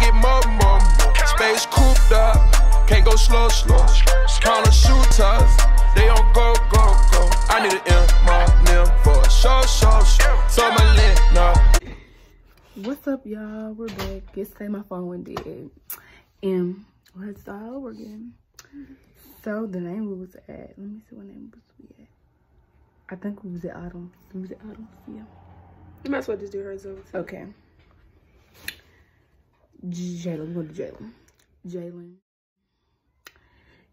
get more, more, more. Space cooped up, can't go slow, slow. Counter shooters, they on go, go, go. I need an M, my name for a show, show, show. So my lit, no. What's up, y'all? We're back. Yesterday my phone went dead. And we had to start over again. So the name we was at, let me see what name was we at. I think we was at Autumn. We was at Autumn, yeah. You might as well just do hers over. Okay. Jalen, go to Jalen. Jalen.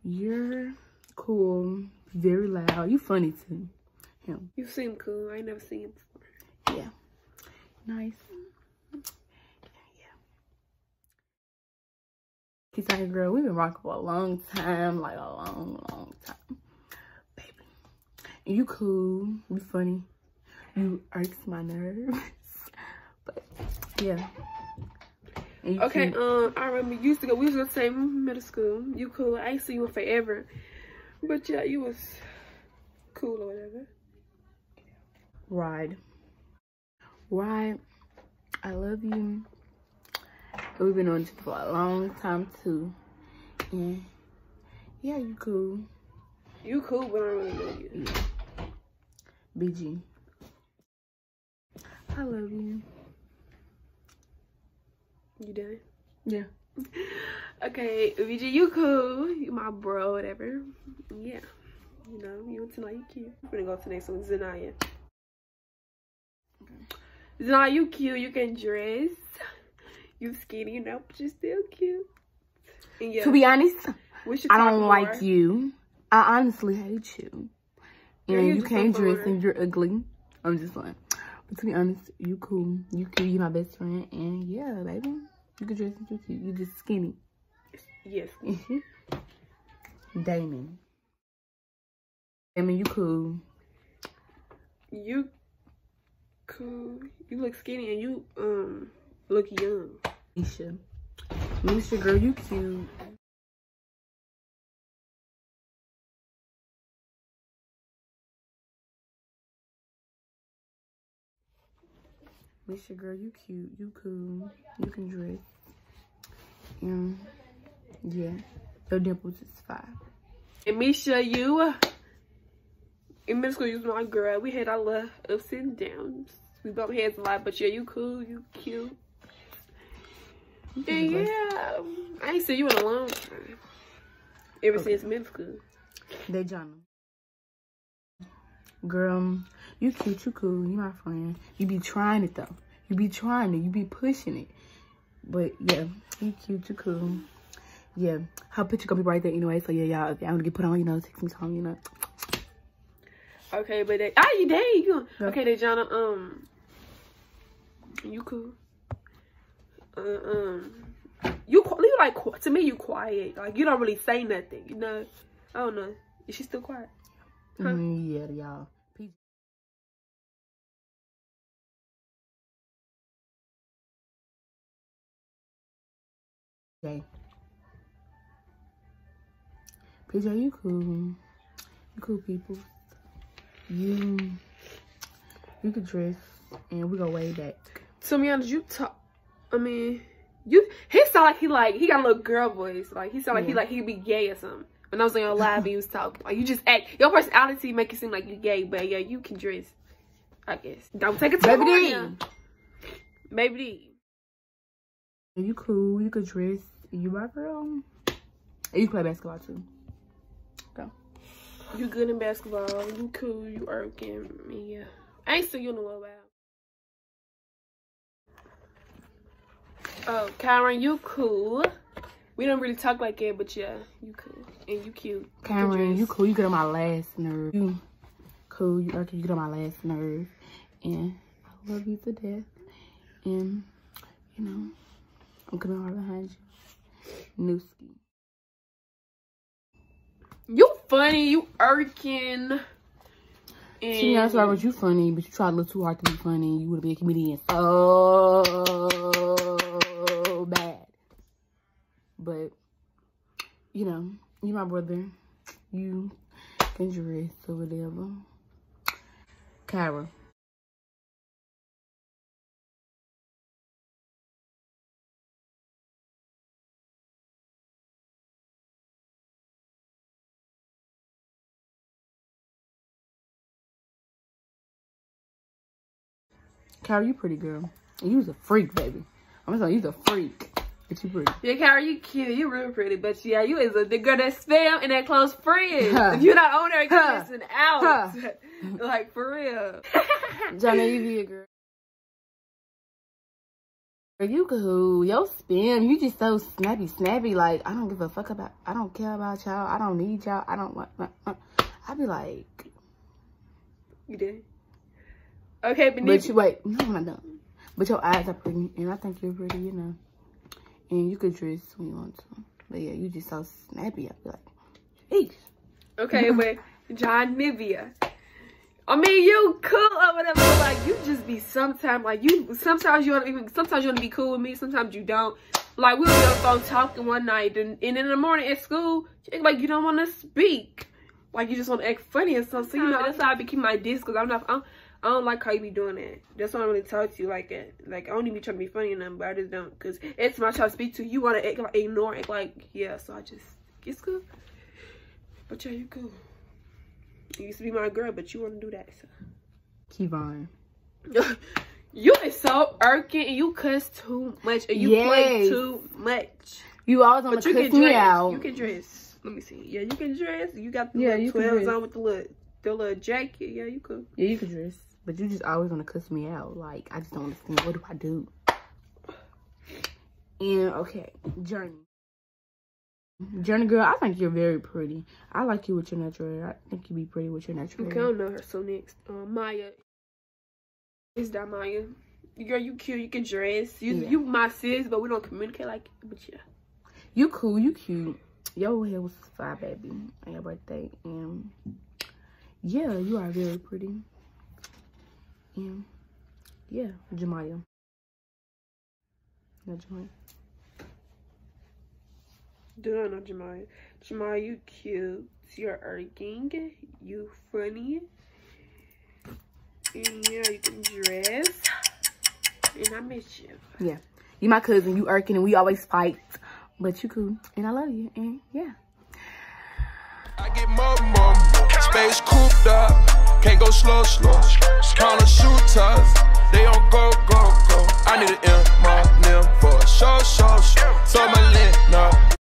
You're cool, very loud. You funny too. Him. You seem cool. I ain't never seen him before. Yeah. Nice. Yeah. He's like, girl, we've been rocking for a long time, like a long, long time. Baby. And you cool, you funny. You irks my nerves. but yeah. And you Okay, um, I remember you used to go, we used to go to the same middle school. You cool. I ain't seen you in forever. But yeah, you was cool or whatever. Ride. Ride. I love you. We've been on this for a long time too. And yeah, you cool. You cool, but I don't really know you. BG. I love you. You done? Yeah. Okay, VG, you cool. You my bro, whatever. Yeah. You know, you and Tanaya, you cute. We're gonna go to the next one, Zanaya. Zanaya, you cute. You can dress. You skinny, you know, but you're still cute. Yeah, To be honest, I don't more. like you. I honestly hate you. Girl, And you can't dress and you're ugly. I'm just like, but to be honest, you cool. You cute. You my best friend. And yeah, baby, you can dress you cute. You just skinny. Yes. Damon. Damon, you cool. You cool. You look skinny and you um look young. Misha. Misha, girl, you cute. Misha, girl, you cute. You cool. You can dress. Um, yeah. Your dimples is fine. And Misha, you in middle school, you was my girl. We had our little ups and downs. We bumped heads a lot, but yeah, you cool, you cute. And yeah, I ain't seen you in a long time. Ever Okay. since middle school. They Jonna. Girl, you cute, you cool, you my friend. You be trying it though. You be trying it, you be pushing it. But yeah, you cute, you cool. Yeah, her picture gonna be right there anyway. So yeah, y'all, y'all wanna get put on, you know, take some time, you know. Okay, but they, ah, you dang, you. Yeah. Okay, they Jonna, um, you cool. Uh, um, you you like to me you quiet. Like you don't really say nothing. You know, I don't know. Is she still quiet? Huh? Mm, yeah, y'all. Okay. PJ, you cool. You cool people. You you could dress and we go way back. To be honest, you talk. I mean, you. He sound like he like he got a little girl voice. Like he sound like he like he be gay or something. When I was on your live, and you was talking like you just act. Your personality make it seem like you gay, but yeah, you can dress. I guess. Don't take it too Baby D. now. You cool, you could dress. You my girl. And you play basketball too. Go. You good in basketball. You cool. You working. Yeah. I ain't seen you in a little while. Oh, Kyron, you cool. We don't really talk like that, but yeah, you cool. And you cute. can Cameron, you cool. You get on my last nerve. You cool. You okay? You get on my last nerve, and I love you to death. And you know, I'm coming hard behind you. Newski. You funny. You irking. To be honest, And Robert, you funny, but you tried a little too hard to be funny. You would have been a comedian so bad. But you know, you my brother. You can dress or whatever. Kyra. Carol, you pretty girl. You was a freak, baby. I'm gonna say you was a freak. But you pretty. Yeah, Carol, you cute. You real pretty. But yeah, you is a the girl that's spam and that close friend. Huh. If you're not on there, you're Huh. missing out. Huh. like for real. Johnny, you be a girl. Girl, You cool. Yo spam. You just so snappy, snappy. Like, I don't give a fuck about, I don't care about y'all. I don't need y'all. I don't want, uh, uh. I be like, You did. Okay, but, but you, wait, no, I'm not done. But your eyes are pretty, and I think you're pretty, you know. And you could dress when you want to. But yeah, you just so snappy. I feel like, Eesh. Okay, but John Nivea. I mean, you cool or whatever, like you just be sometimes like you. Sometimes you want to even. Sometimes you want to be cool with me. Sometimes you don't. Like we were on the phone talking one night, and, and in the morning at school, you like you don't want to speak. Like you just want to act funny and stuff. So you know that's how I be keeping my distance because I'm not. I'm, I don't like how you be doing that. That's why I don't really talk to you like that. Like I don't even be trying to be funny or nothing, but I just don't. Cause it's my child to speak to. You want to act like ignore, it. like yeah. So I just it's good. But yeah, you cool. You used to be my girl, but you want to do that. So. Kevon. you is so irking you cuss too much and you play too much. You always to you cuss can me dress. out. You can dress. Let me see. Yeah, you can dress. You got the Yeah, little you can 12s dress. on with the little, the little jacket. Yeah, you could. Yeah, you could dress. But you just always want to cuss me out. Like, I just don't understand. What do I do? And, okay, Journey. Journey girl, I think you're very pretty. I like you with your natural hair. I think you'd be pretty with your natural Okay, I hair. don't know her. So next, um, Maya. Is that Maya? Girl, you cute. You can dress. You Yeah. you my sis, but we don't communicate like. But yeah. You cool, you cute. Your hair was fire, baby, on your birthday. And, yeah, you are very pretty. And, yeah, Jamaya. No, Jamaya. Do I know Jamaya? Jamaya, you cute. You're irking. You funny. And yeah, you can dress. And I miss you. Yeah. You my cousin, you irking, and we always fight. But you cool, and I love you, and yeah. I get more, more, more. Space cooped up. Can't go slow, slow. Counter shooters. They don't go, go, go. I need an M, name for a show, show, show. So my lint, nah,